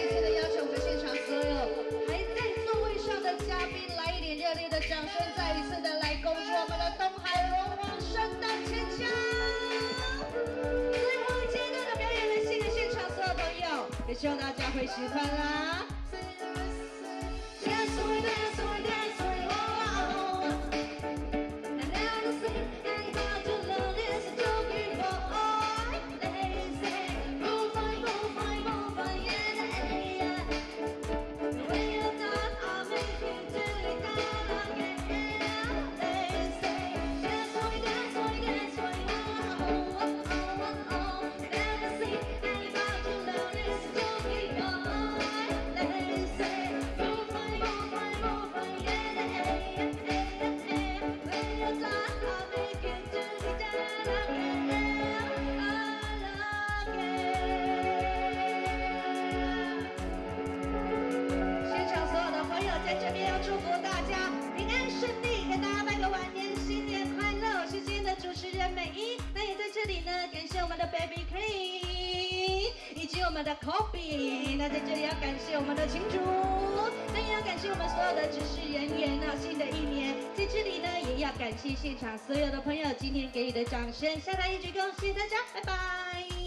再一次的邀请我们现场所有还在座位上的嘉宾来一点热烈的掌声再一次的来恭祝我们的东海龙王圣诞千秋最后一阶段的表演来献给现场所有朋友也希望大家会喜欢啦在这边要祝福大家平安顺利，跟大家拜个晚年，新年快乐！我是今天的主持人美一，那也在这里呢，感谢我们的 Baby Clean 以及我们的 Kobe，那在这里要感谢我们的群主，那也要感谢我们所有的指示人员那新的一年，在这里呢，也要感谢现场所有的朋友今天给予的掌声，下台一鞠躬，谢谢大家，拜拜。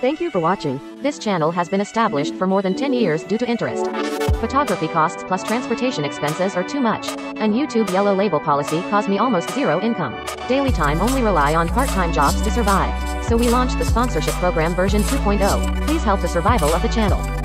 Thank you for watching. This channel has been established for more than 10 years due to interest. Photography costs plus transportation expenses are too much. And YouTube yellow label policy caused me almost zero income. Daily time only rely on part-time jobs to survive. So we launched the sponsorship program version 2.0. Please help the survival of the channel.